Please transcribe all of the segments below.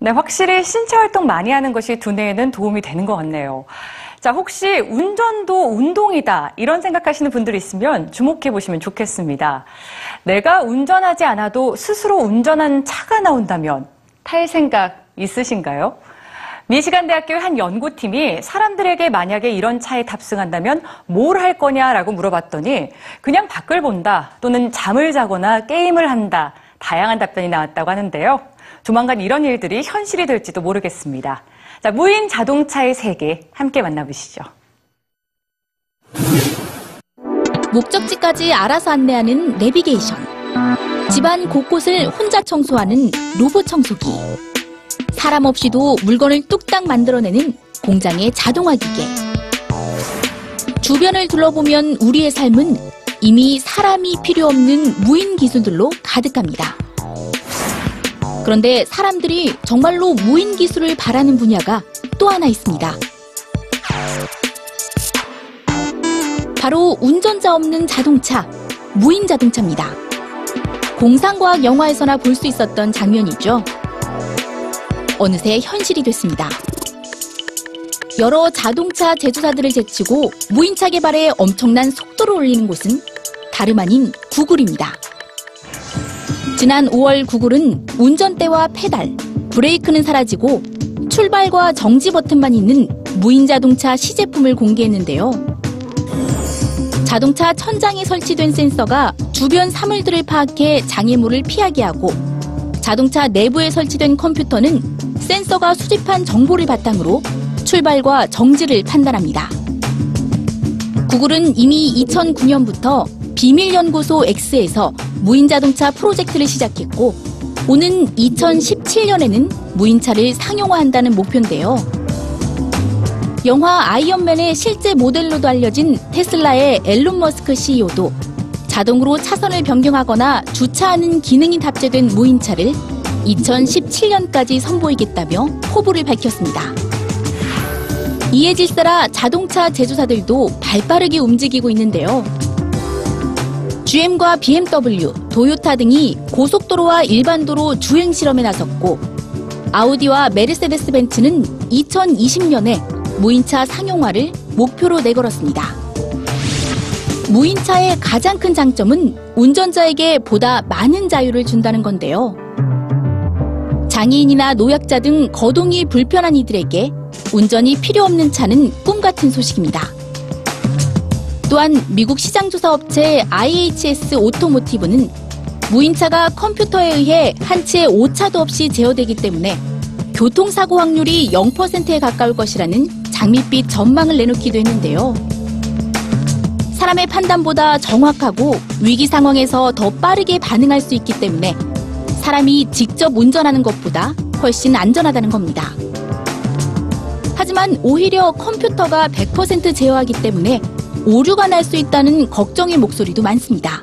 네, 확실히 신체 활동 많이 하는 것이 두뇌에는 도움이 되는 것 같네요. 자, 혹시 운전도 운동이다. 이런 생각하시는 분들이 있으면 주목해 보시면 좋겠습니다. 내가 운전하지 않아도 스스로 운전하는 차가 나온다면 탈 생각 있으신가요? 미시간 대학교의 한 연구팀이 사람들에게 만약에 이런 차에 탑승한다면 뭘 할 거냐라고 물어봤더니 그냥 밖을 본다 또는 잠을 자거나 게임을 한다 다양한 답변이 나왔다고 하는데요. 조만간 이런 일들이 현실이 될지도 모르겠습니다. 자, 무인 자동차의 세계 함께 만나보시죠. 목적지까지 알아서 안내하는 내비게이션. 집안 곳곳을 혼자 청소하는 로봇 청소기. 사람 없이도 물건을 뚝딱 만들어내는 공장의 자동화 기계. 주변을 둘러보면 우리의 삶은 이미 사람이 필요 없는 무인 기술들로 가득합니다. 그런데 사람들이 정말로 무인 기술을 바라는 분야가 또 하나 있습니다. 바로 운전자 없는 자동차, 무인 자동차입니다. 공상과학 영화에서나 볼 수 있었던 장면이죠. 어느새 현실이 됐습니다. 여러 자동차 제조사들을 제치고 무인차 개발에 엄청난 속도를 올리는 곳은 다름 아닌 구글입니다. 지난 5월 구글은 운전대와 페달, 브레이크는 사라지고 출발과 정지 버튼만 있는 무인 자동차 시제품을 공개했는데요. 자동차 천장에 설치된 센서가 주변 사물들을 파악해 장애물을 피하게 하고 자동차 내부에 설치된 컴퓨터는 센서가 수집한 정보를 바탕으로 출발과 정지를 판단합니다. 구글은 이미 2009년부터 비밀연구소 X에서 무인자동차 프로젝트를 시작했고, 오는 2017년에는 무인차를 상용화한다는 목표인데요. 영화 아이언맨의 실제 모델로도 알려진 테슬라의 앨런 머스크 CEO도 자동으로 차선을 변경하거나 주차하는 기능이 탑재된 무인차를 2017년까지 선보이겠다며 포부를 밝혔습니다. 이에 질서라 자동차 제조사들도 발빠르게 움직이고 있는데요. GM과 BMW, 도요타 등이 고속도로와 일반도로 주행 실험에 나섰고 아우디와 메르세데스 벤츠는 2020년에 무인차 상용화를 목표로 내걸었습니다. 무인차의 가장 큰 장점은 운전자에게 보다 많은 자유를 준다는 건데요. 장애인이나 노약자 등 거동이 불편한 이들에게 운전이 필요 없는 차는 꿈 같은 소식입니다. 또한 미국 시장조사 업체 IHS 오토모티브는 무인차가 컴퓨터에 의해 한채 오차도 없이 제어되기 때문에 교통사고 확률이 0%에 가까울 것이라는 장밋빛 전망을 내놓기도 했는데요. 사람의 판단보다 정확하고 위기 상황에서 더 빠르게 반응할 수 있기 때문에 사람이 직접 운전하는 것보다 훨씬 안전하다는 겁니다. 하지만 오히려 컴퓨터가 100% 제어하기 때문에 오류가 날 수 있다는 걱정의 목소리도 많습니다.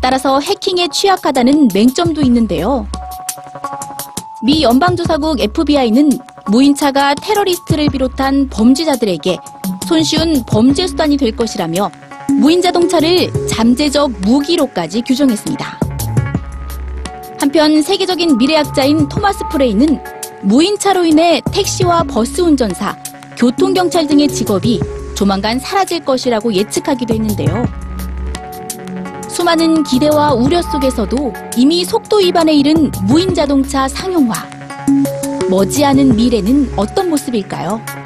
따라서 해킹에 취약하다는 맹점도 있는데요. 미 연방조사국 FBI는 무인차가 테러리스트를 비롯한 범죄자들에게 손쉬운 범죄 수단이 될 것이라며 무인 자동차를 잠재적 무기로까지 규정했습니다. 한편 세계적인 미래학자인 토마스 프레이는 무인차로 인해 택시와 버스 운전사, 교통경찰 등의 직업이 조만간 사라질 것이라고 예측하기도 했는데요. 수많은 기대와 우려 속에서도 이미 속도 위반에 이른 무인 자동차 상용화. 머지않은 미래는 어떤 모습일까요?